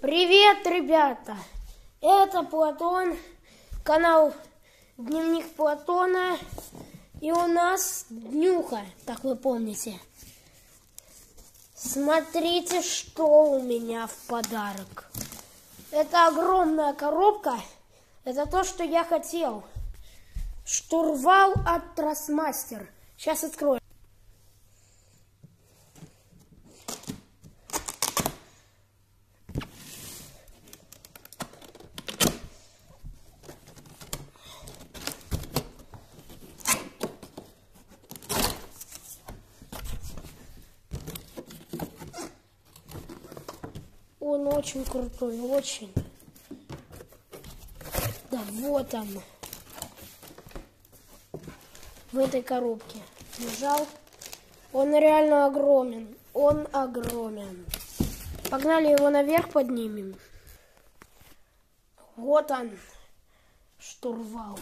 Привет, ребята! Это Платон, канал Дневник Платона. И у нас днюха, как вы помните. Смотрите, что у меня в подарок. Это огромная коробка. Это то, что я хотел. Штурвал от Тросмастер. Сейчас открою. Он очень крутой, очень. Да вот он. В этой коробке лежал. Он реально огромен. Он огромен. Погнали его наверх поднимем. Вот он. Штурвал.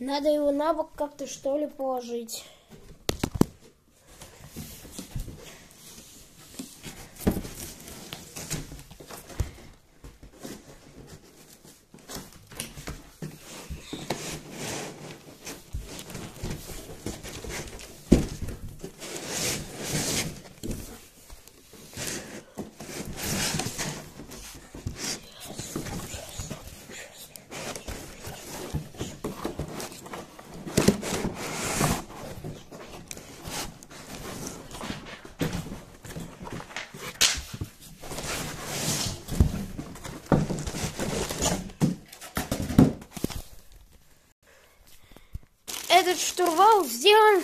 Надо его на бок как-то что ли положить. Этот штурвал сделан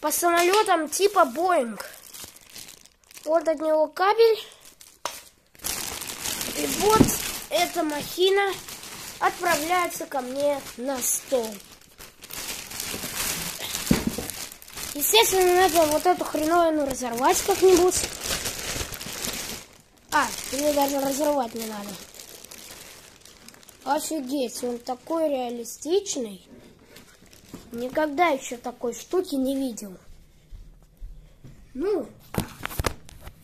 по самолетам типа Боинг. Вот от него кабель. И вот эта махина отправляется ко мне на стол. Естественно, надо вот эту хреновину разорвать как-нибудь. А, или даже разорвать не надо. Офигеть, он такой реалистичный. Никогда еще такой штуки не видел. Ну,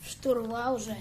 штурвал уже.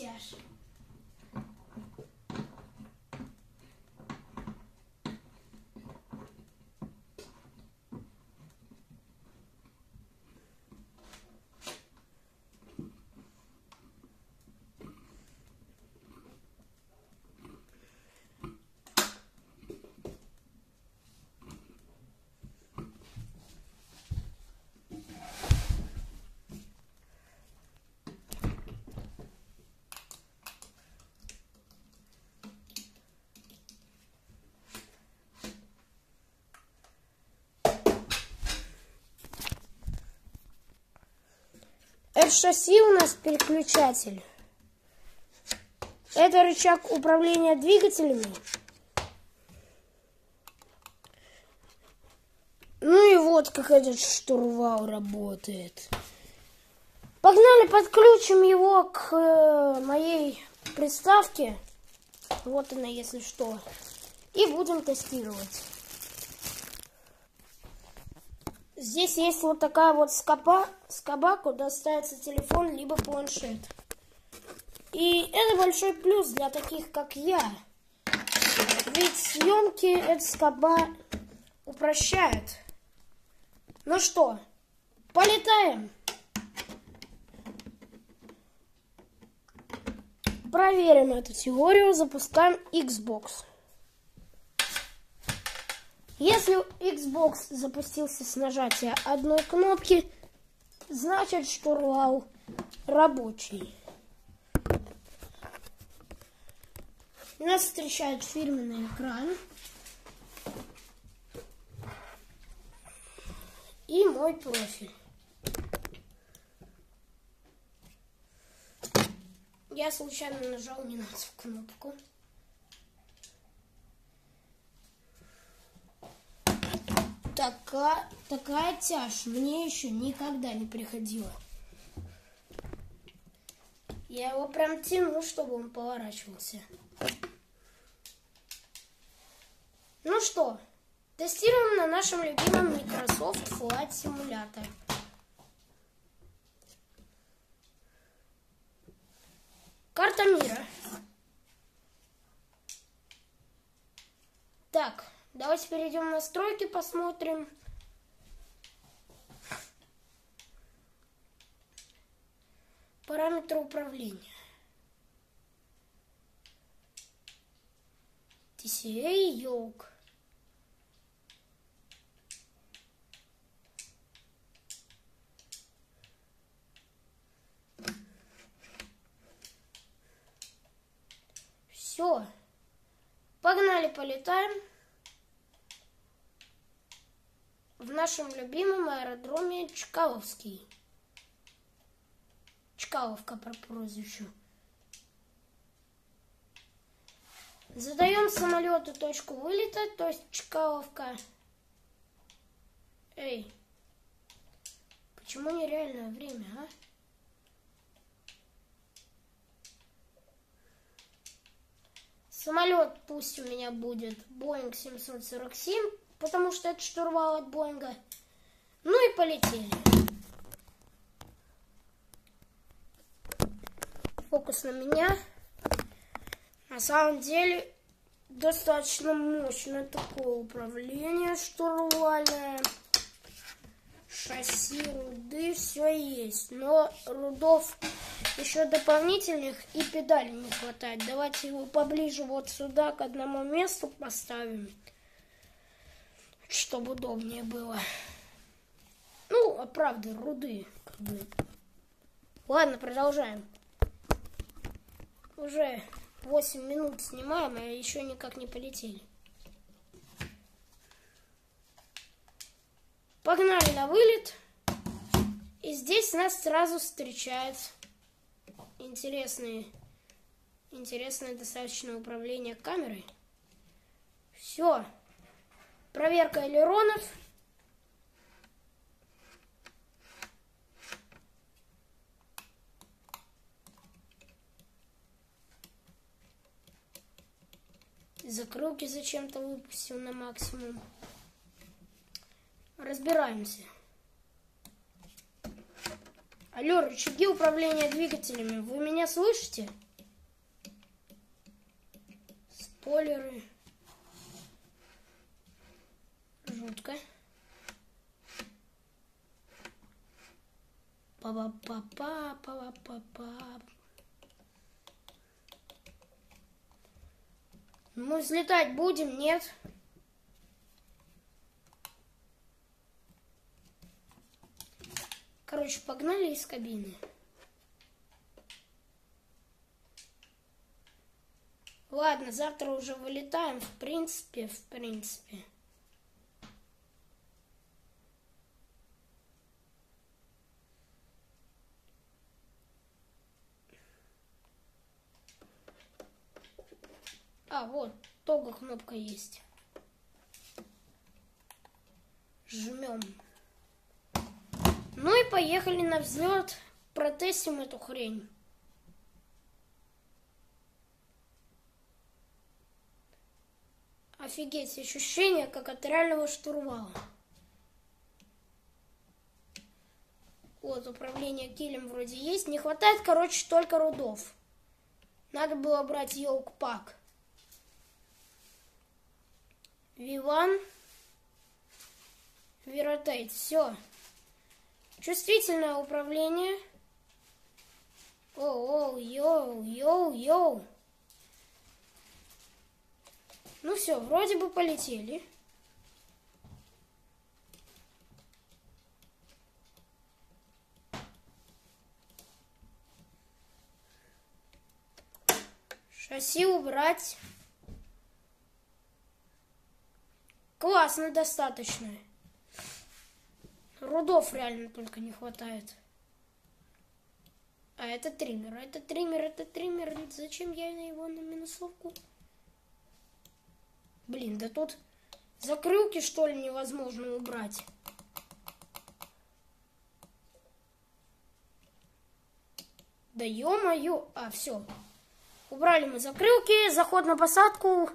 结实。Это шасси у нас переключатель. Это рычаг управления двигателями. Ну и вот как этот штурвал работает. Погнали, подключим его к э, моей приставке. Вот она, если что. И будем тестировать. Здесь есть вот такая вот скоба, скоба, куда ставится телефон, либо планшет. И это большой плюс для таких, как я. Ведь съемки эта скоба упрощает. Ну что, полетаем. Проверим эту теорию, запускаем Xbox. Если Xbox запустился с нажатия одной кнопки, значит штурвал рабочий. Нас встречает фирменный экран. И мой профиль. Я случайно нажал не на ту кнопку. Такая, такая тяжь мне еще никогда не приходила. Я его прям тяну, чтобы он поворачивался. Ну что, тестируем на нашем любимом Microsoft Flight Simulator. Карта мира. Так, давайте перейдем в настройки, посмотрим. Параметры управления. TCA Yoke. Все. Погнали, полетаем. В нашем любимом аэродроме Чкаловский. Чкаловка по прозвищу. Задаем самолету точку вылета, то есть Чкаловка. Эй, почему нереальное время, а? Самолет пусть у меня будет Boeing 747, потому что это штурвал от Боинга. Ну и полетели. Фокус на меня. На самом деле достаточно мощное такое управление штурвальное. Шасси, руды, все есть. Но рудов еще дополнительных и педалей не хватает. Давайте его поближе вот сюда к одному месту поставим, чтобы удобнее было. Ну, а правда, руды. Как бы. Ладно, продолжаем. Уже 8 минут снимаем, а еще никак не полетели. Погнали на вылет. И здесь нас сразу встречает интересные, интересное достаточно управление камерой. Все. Проверка элеронов. Закрылки зачем-то выпустил на максимум. Разбираемся. Алло, рычаги управления двигателями, вы меня слышите? Спойлеры. Жутко. Па-па-па-па, па-па-па-па. Мы взлетать будем, нет? Короче, погнали из кабины. Ладно, завтра уже вылетаем. В принципе, в принципе. А, вот, тога кнопка есть. Жмем. Ну и поехали на взлет. Протестим эту хрень. Офигеть, ощущение, как от реального штурвала. Вот, управление килем вроде есть. Не хватает, короче, только рудов. Надо было брать елк-пак. Виван. Виротейт. Все. Чувствительное управление. Оу, йоу, йоу, йоу. Ну все, вроде бы полетели. Шасси убрать. Классно достаточно. Рудов реально только не хватает. А это триммер, это триммер, это триммер. Зачем я его на минусовку? Блин, да тут закрылки что ли невозможно убрать. Да ё-моё. А, все. Убрали мы закрылки, заход на посадку.